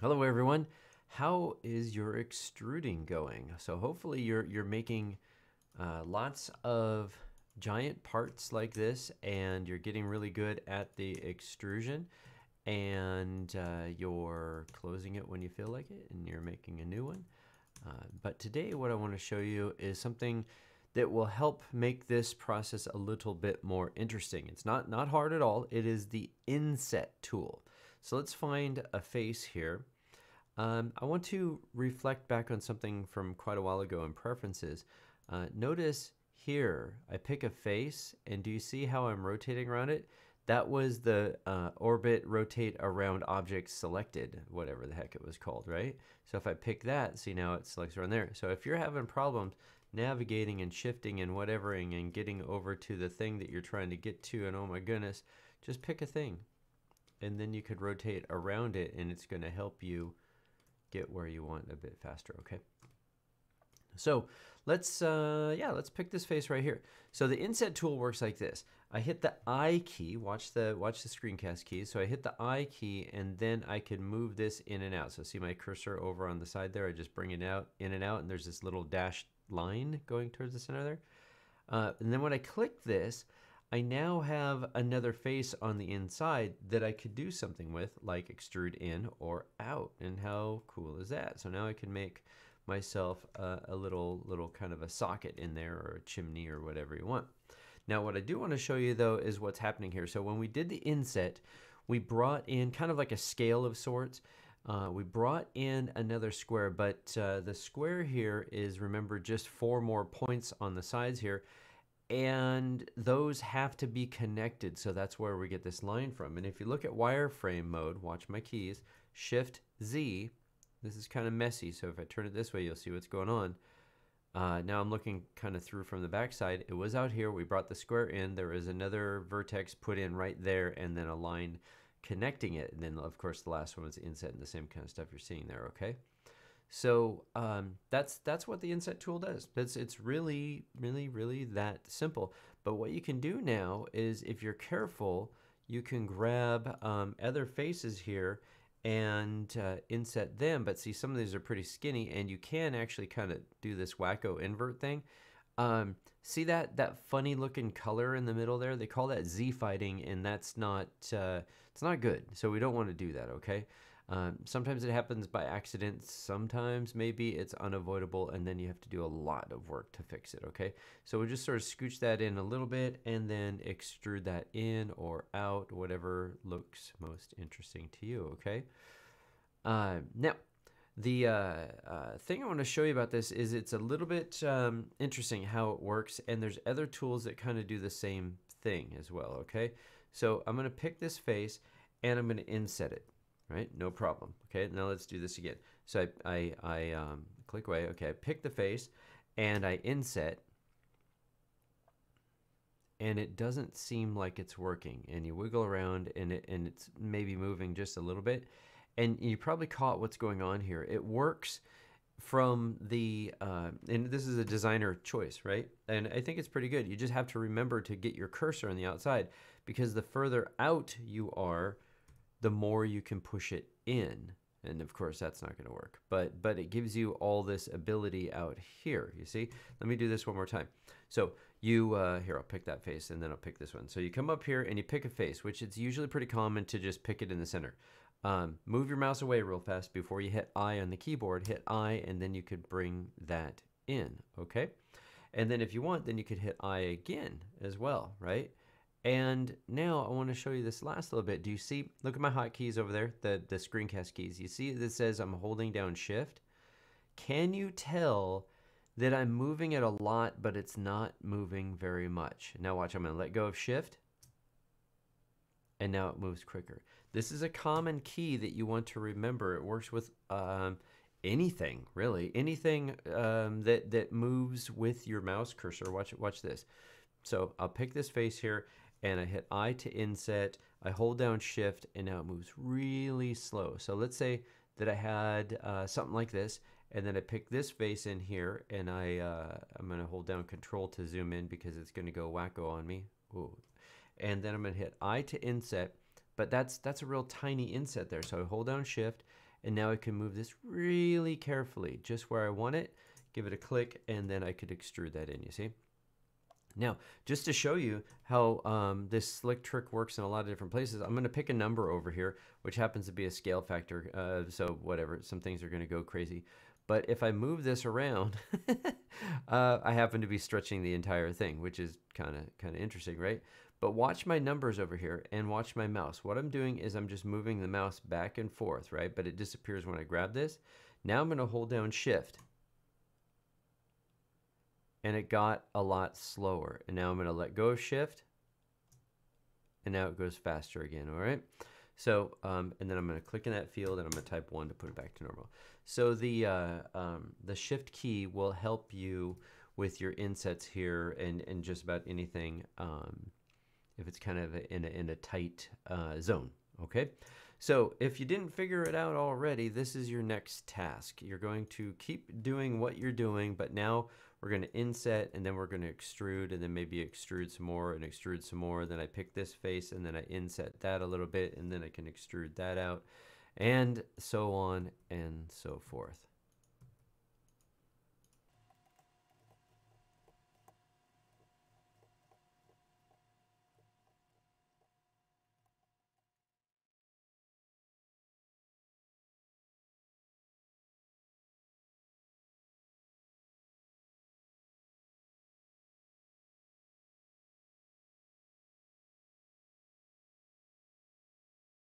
Hello everyone. How is your extruding going? So hopefully you're you're making uh, lots of giant parts like this and you're getting really good at the extrusion and uh, you're closing it when you feel like it and you're making a new one. Uh, but today what I want to show you is something that will help make this process a little bit more interesting. It's not, not hard at all. It is the inset tool. So let's find a face here. Um, I want to reflect back on something from quite a while ago in preferences. Uh, notice here, I pick a face, and do you see how I'm rotating around it? That was the uh, orbit rotate around object selected, whatever the heck it was called, right? So if I pick that, see now it selects around there. So if you're having problems navigating and shifting and whatevering and getting over to the thing that you're trying to get to, and oh my goodness, just pick a thing. And then you could rotate around it, and it's going to help you get where you want a bit faster, okay? So let's, uh, yeah, let's pick this face right here. So the inset tool works like this. I hit the I key, watch the, watch the screencast key. So I hit the I key and then I can move this in and out. So see my cursor over on the side there? I just bring it out, in and out, and there's this little dashed line going towards the center there. Uh, and then when I click this, I now have another face on the inside that I could do something with, like extrude in or out. And how cool is that? So now I can make myself a, a little little kind of a socket in there or a chimney or whatever you want. Now what I do want to show you though is what's happening here. So when we did the inset, we brought in kind of like a scale of sorts. Uh, we brought in another square, but uh, the square here is, remember, just four more points on the sides here and those have to be connected. So that's where we get this line from. And if you look at wireframe mode, watch my keys, Shift Z, this is kind of messy. So if I turn it this way, you'll see what's going on. Uh, now I'm looking kind of through from the backside. It was out here. We brought the square in. There is another vertex put in right there and then a line connecting it. And then of course the last one was inset and the same kind of stuff you're seeing there, okay? So um, that's that's what the inset tool does. It's it's really really really that simple. But what you can do now is, if you're careful, you can grab um, other faces here and uh, inset them. But see, some of these are pretty skinny, and you can actually kind of do this wacko invert thing. Um, see that that funny looking color in the middle there? They call that Z fighting, and that's not uh, it's not good. So we don't want to do that. Okay. Um, sometimes it happens by accident. Sometimes maybe it's unavoidable, and then you have to do a lot of work to fix it. Okay, so we'll just sort of scooch that in a little bit, and then extrude that in or out, whatever looks most interesting to you. Okay. Uh, now, the uh, uh, thing I want to show you about this is it's a little bit um, interesting how it works, and there's other tools that kind of do the same thing as well. Okay, so I'm going to pick this face, and I'm going to inset it right? No problem. Okay, now let's do this again. So I, I, I um, click away. Okay, I pick the face and I inset and it doesn't seem like it's working and you wiggle around and, it, and it's maybe moving just a little bit and you probably caught what's going on here. It works from the uh, and this is a designer choice right and i think it's pretty good you just have to remember to get your cursor on the outside because the further out you are the more you can push it in. And of course, that's not going to work. But but it gives you all this ability out here. You see? Let me do this one more time. So you uh, here, I'll pick that face, and then I'll pick this one. So you come up here and you pick a face, which it's usually pretty common to just pick it in the center. Um, move your mouse away real fast before you hit I on the keyboard. Hit I, and then you could bring that in. Okay. And then if you want, then you could hit I again as well, right? And now I want to show you this last little bit. Do you see, look at my hotkeys over there, the, the screencast keys. You see that says I'm holding down shift? Can you tell that I'm moving it a lot, but it's not moving very much? Now watch, I'm to let go of shift. And now it moves quicker. This is a common key that you want to remember. It works with um, anything, really. Anything um, that, that moves with your mouse cursor. Watch, watch this. So I'll pick this face here and I hit I to inset, I hold down shift, and now it moves really slow. So let's say that I had uh, something like this, and then I pick this face in here, and I, uh, I'm gonna hold down control to zoom in because it's gonna go wacko on me. Ooh. And then I'm gonna hit I to inset, but that's, that's a real tiny inset there. So I hold down shift, And now I can move this really carefully, just where I want it, give it a click, and then I could extrude that in, you see? Now, just to show you how um, this slick trick works in a lot of different places, I'm going to pick a number over here, which happens to be a scale factor. Uh, so whatever, some things are going to go crazy. But if I move this around, uh, I happen to be stretching the entire thing, which is kind of kind of interesting, right? But watch my numbers over here and watch my mouse. What I'm doing is I'm just moving the mouse back and forth, right? But it disappears when I grab this. Now I'm going to hold down shift. And it got a lot slower. And now I'm going to let go of shift. And now it goes faster again, all right? So, um, and then I'm going to click in that field and I'm to type 1 to put it back to normal. So the, uh, um, the shift key will help you with your insets here and, and just about anything um, if it's kind of in a, in a tight uh, zone, okay? So if you didn't figure it out already, this is your next task. You're going to keep doing what you're doing, but now we're going to inset and then we're going to extrude and then maybe extrude some more and extrude some more. Then I pick this face and then I inset that a little bit and then I can extrude that out and so on and so forth.